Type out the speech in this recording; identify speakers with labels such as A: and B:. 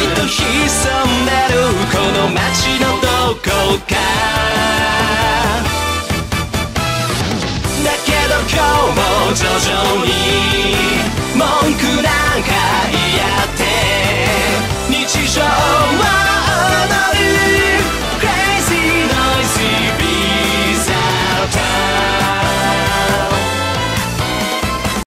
A: ちと潜んでるこの街のどこか。だけど今日も徐々に文句なん